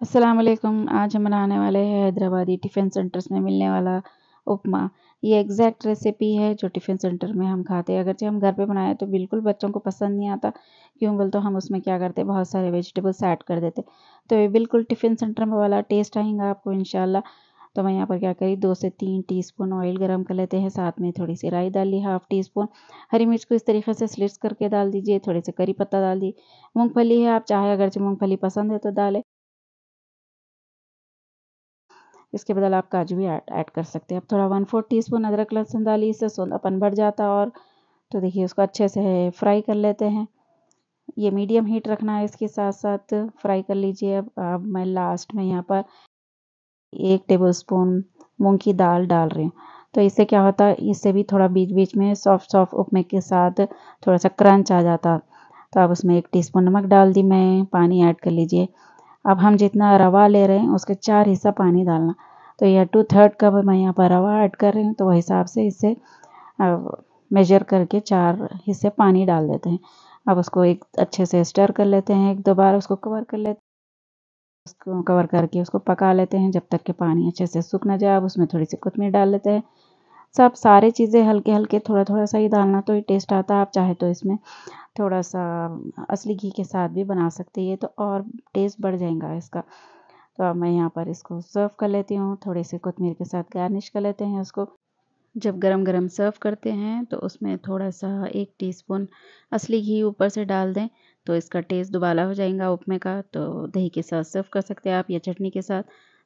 अस्सलाम वालेकुम आज हम बनाने वाले हैं हैदराबादी टिफ़िन सेंटर्स में मिलने वाला उपमा। ये एग्जैक्ट रेसिपी है जो टिफ़िन सेंटर में हम खाते हैं। अगरचे हम घर पे बनाए तो बिल्कुल बच्चों को पसंद नहीं आता। क्यों बोल तो हम उसमें क्या करते बहुत सारे वेजिटेबल्स ऐड कर देते तो ये बिल्कुल टिफ़िन सेंटर में वाला टेस्ट आएगा आपको इनशाला तो मैं यहाँ पर क्या करी, दो से तीन टीस्पून ऑयल गरम कर लेते हैं। साथ में थोड़ी सी राई डाल हाफ़ टी स्पून हरी मिर्च को इस तरीके से स्लिट्स करके डाल दीजिए, थोड़े से करी पत्ता डाल दी मूंगफली है, आप चाहे अगर मूंगफली पसंद है तो डालें। इसके बदल आप काजू भी ऐड कर सकते हैं। अब थोड़ा वन फोर टी स्पून अदरक लहसुन डाली इससे सोनापन बढ़ जाता और तो देखिए उसको अच्छे से फ्राई कर लेते हैं। ये मीडियम हीट रखना है इसके साथ साथ फ्राई कर लीजिए अब अब मैं लास्ट में यहाँ पर एक टेबल स्पून मूँग की दाल डाल रही हूँ। तो इससे क्या होता है, इससे भी थोड़ा बीच बीच में सॉफ्ट सॉफ्ट उपमे के साथ थोड़ा सा क्रंच आ जाता। तो अब उसमें एक टीस्पून नमक डाल दी मैं, पानी ऐड कर लीजिए। अब हम जितना रवा ले रहे हैं, उसके चार हिस्सा पानी डालना। तो यह टू थर्ड कप मैं यहाँ पर रवा ऐड कर रही हूँ तो वह हिसाब से इसे मेजर करके चार हिस्से पानी डाल देते हैं। अब उसको एक अच्छे से स्टर कर लेते हैं, एक दो बार उसको कवर कर लेते हैं, उसको कवर करके उसको पका लेते हैं, जब तक कि पानी अच्छे से सूख ना जाए, अब उसमें थोड़ी सी कोतमीर डाल लेते हैं। सब सारे चीज़ें हल्के हल्के थोड़ा थोड़ा सा ही डालना तो ही टेस्ट आता है, आप चाहे तो इसमें थोड़ा सा असली घी के साथ भी बना सकते हैं तो और टेस्ट बढ़ जाएगा इसका। तो अब मैं यहाँ पर इसको सर्व कर लेती हूँ, थोड़े से कोतमीर के साथ गार्निश कर लेते हैं उसको। जब गरम गरम सर्व करते हैं तो उसमें थोड़ा सा एक टीस्पून असली घी ऊपर से डाल दें तो इसका टेस्ट दोबारा हो जाएगा उपमे का। तो दही के साथ सर्व कर सकते हैं आप या चटनी के साथ।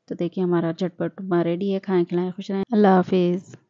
तो देखिए हमारा झटपट रेडी है, खाएँ, खिलाएँ, खुश रहें। अल्लाह हाफिज़।